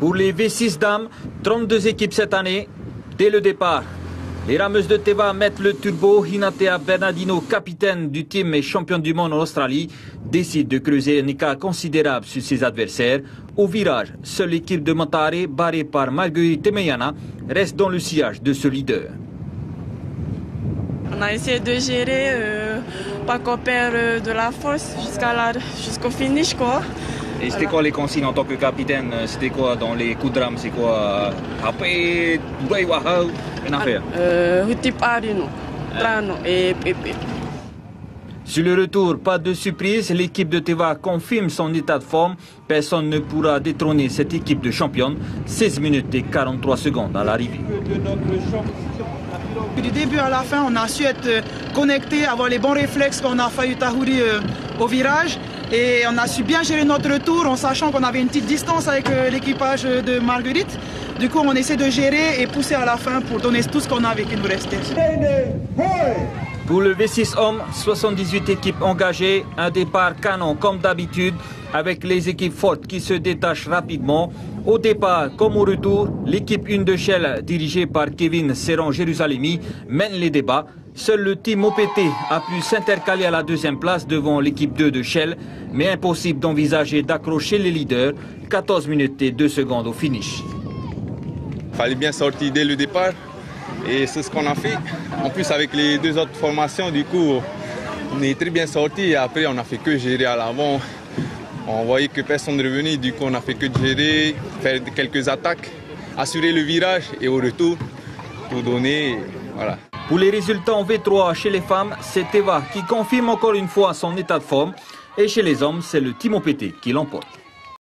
Pour les V6 dames, 32 équipes cette année. Dès le départ, les rameuses de Teva mettent le turbo. Hinatea Bernardino, capitaine du team et champion du monde en Australie, décide de creuser un écart considérable sur ses adversaires. Au virage, seule l'équipe de Montare, barrée par Marguerite Temeyana, reste dans le sillage de ce leader. On a essayé de gérer, euh, pas qu'on perd euh, de la force jusqu'au finish. Quoi. Et c'était quoi les consignes en tant que capitaine? C'était quoi dans les coups de rame C'est quoi Après, une affaire euh, et Sur le retour, pas de surprise, l'équipe de Teva confirme son état de forme. Personne ne pourra détrôner cette équipe de championne. 16 minutes et 43 secondes à l'arrivée. Du début à la fin, on a su être connecté, avoir les bons réflexes quand on a failli Tahouri euh, au virage. Et on a su bien gérer notre retour en sachant qu'on avait une petite distance avec euh, l'équipage de Marguerite. Du coup, on essaie de gérer et pousser à la fin pour donner tout ce qu'on avait qui nous restait. Pour le V6 hommes, 78 équipes engagées, un départ canon comme d'habitude, avec les équipes fortes qui se détachent rapidement. Au départ, comme au retour, l'équipe 1 de Shell, dirigée par Kevin Serran Jérusalemi, mène les débats. Seul le team OPT a pu s'intercaler à la deuxième place devant l'équipe 2 de Shell, mais impossible d'envisager d'accrocher les leaders. 14 minutes et 2 secondes au finish. Fallait bien sortir dès le départ et c'est ce qu'on a fait. En plus avec les deux autres formations, du coup, on est très bien sorti après on a fait que gérer à l'avant. On voyait que personne ne revenait, du coup on a fait que gérer, faire quelques attaques, assurer le virage et au retour, tout donner. Voilà. Pour les résultats en V3 chez les femmes, c'est Eva qui confirme encore une fois son état de forme. Et chez les hommes, c'est le Team OPT qui l'emporte.